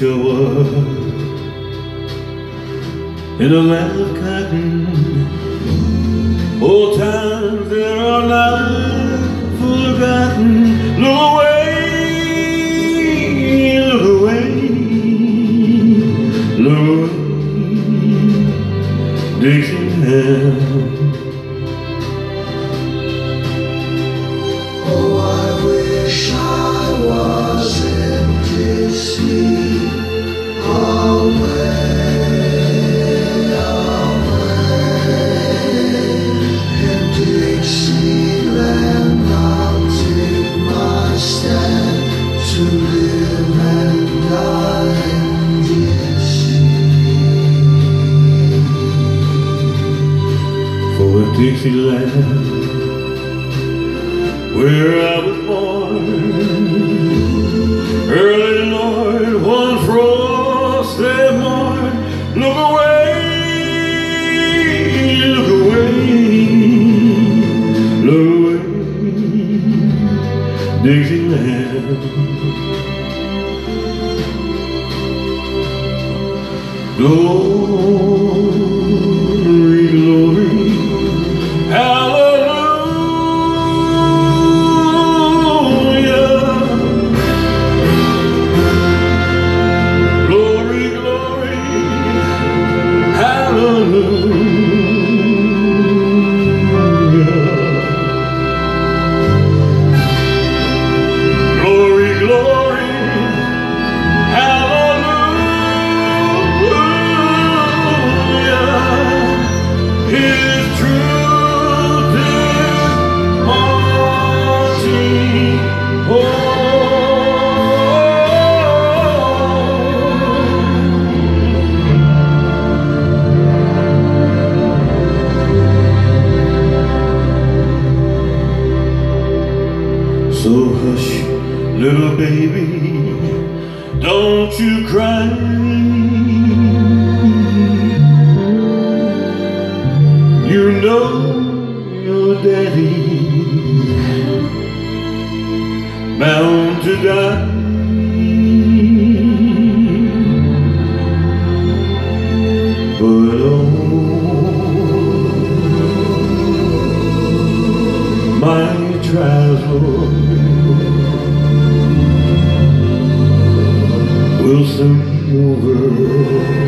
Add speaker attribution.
Speaker 1: wish I in a land of cotton. Old times that are not forgotten. Look Dixieland, where I was born. Early Lord, one frosty morn, look away, look away, look away, Dixieland. Glory, you. So hush, little baby, don't you cry. You know your daddy's bound to die. But oh, my trials, Lord, will soon be over.